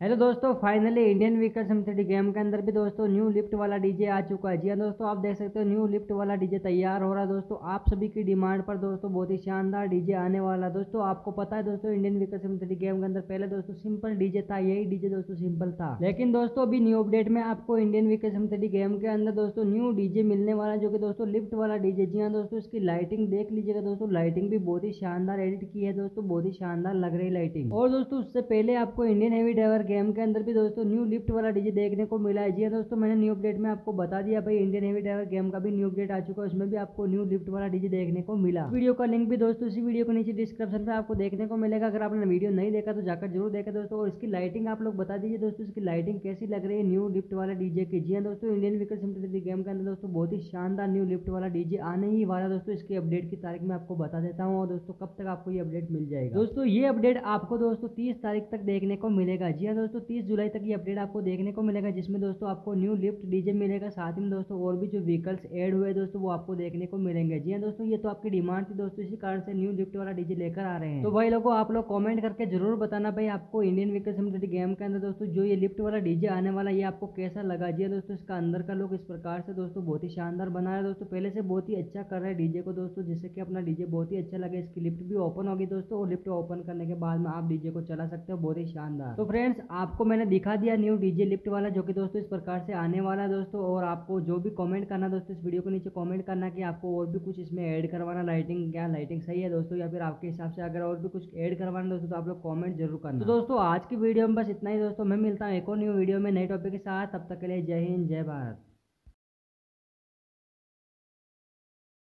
Hello दोस्तों finally Indian vehicle synthetic game के अंदर भी दोस्तों न्यू लिफ्ट वाला डीजे आ चुका है। जी हाँ दोस्तों, आप देख सकते हो न्यू लिफ्ट वाला डीजे तैयार हो रहा है दोस्तों। आप सभी की डिमांड पर दोस्तों बहुत ही शानदार डीजे आने वाला है। दोस्तों, आपको पता है दोस्तों इंडियन व्हीकल सिमथेटिक गेम के अंदर पहले दोस्तों सिंपल डीजे था, यही डीजे दोस्तों सिंपल था। लेकिन दोस्तों, अभी न्यू अपडेट में आपको इंडियन व्हीकल सिमथेटिक गेम के अंदर दोस्तों न्यू डीजे मिलने वाला जो कि दोस्तों लिफ्ट वाला डीजे जी हाँ दोस्तों, इसकी लाइटिंग देख लीजिएगा दोस्तों लाइटिंग भी बहुत ही शानदार एडिट की है दोस्तों, बहुत ही शानदार लग रही लाइटिंग और दोस्तों, उससे पहले आपको इंडियन हेवी ड्राइवर गेम के अंदर भी दोस्तों न्यू लिफ्ट वाला डीजे देखने को मिला है। जी हाँ दोस्तों, मैंने न्यू अपडेट में आपको बता दिया भाई इंडियन हेवी ड्राइवर गेम का भी न्यू अपडेट आ चुका है, उसमें भी आपको न्यू लिफ्ट वाला डीजे देखने को मिला। वीडियो का लिंक भी दोस्तों इसी वीडियो को नीचे डिस्क्रिप्शन में आपको देखने को मिलेगा। अगर आपने वीडियो नहीं देखा तो जाकर ज़रूर देखा दोस्तों और इसकी लाइटिंग आप लोग बता दीजिए दोस्तों, इसकी लाइटिंग कैसी लग रही है न्यू लिफ्ट वाला डीजे की। जी हाँ दोस्तों इंडियन व्हीकल सिंपलिसिटी गेम के अंदर दोस्तों बहुत ही शानदार न्यू लिफ्ट वाला डीजे आने ही वाला दोस्तों। इसकी अपडेट की तारीख में आपको बता देता हूँ और दोस्तों कब तक आपको ये अपडेट मिल जाएगा। दोस्तों, ये अपडेट आपको दोस्तों तीस तारीख तक देखने को मिलेगा। जी हाँ दोस्तों, तीस जुलाई तक ये अपडेट आपको देखने को मिलेगा, जिसमें दोस्तों आपको न्यू लिफ्ट डीजे मिलेगा। साथ ही में दोस्तों, और भी जो व्हीकल्स ऐड हुए दोस्तों, वो आपको देखने को मिलेंगे। जी हाँ दोस्तों, ये तो आपकी डिमांड थी दोस्तों, इसी कारण से न्यू लिफ्ट वाला डीजे लेकर आ रहे हैं। तो भाई लोगों, आप लोग कॉमेंट करके ज़रूर बताना भाई, आपको इंडियन व्हीकल सिमिलिटी गेम के अंदर दोस्तों, जो ये लिफ्ट वाला डीजे आने वाला, ये आपको कैसा लगा? जी हाँ दोस्तों, इसका अंदर का लोग इस प्रकार से दोस्तों, बहुत ही शानदार बना है दोस्तों। पहले से बहुत ही अच्छा कर रहे हैं डीजे को दोस्तों, जिससे कि अपना डीजे बहुत ही अच्छा लगे। इसकी लिफ्ट भी ओपन होगी दोस्तों, और लिफ्ट ओपन करने के बाद में आप डीजे को चला सकते हो, बहुत ही शानदार। तो फ्रेंड्स आपको मैंने दिखा दिया न्यू डीजे लिफ्ट वाला, जो कि दोस्तों इस प्रकार से आने वाला है दोस्तों, और आपको जो भी कमेंट करना दोस्तों, इस वीडियो को नीचे कमेंट करना कि आपको और भी कुछ इसमें ऐड करवाना लाइटिंग क्या लाइटिंग सही है दोस्तों, या फिर आपके हिसाब से अगर और भी कुछ ऐड करवाना दोस्तों तो आप लोग कॉमेंट ज़रूर करना। तो दोस्तों, आज की वीडियो में बस इतना ही दोस्तों, मैं मिलता हूँ एक और न्यू वीडियो में नए टॉपिक के साथ, तब तक के लिए जय हिंद, जय भारत।